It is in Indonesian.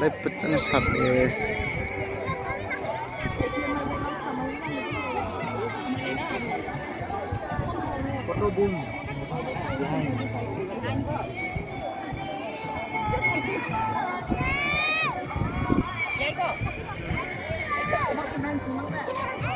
lepet sana sate Foto bung. Yeah,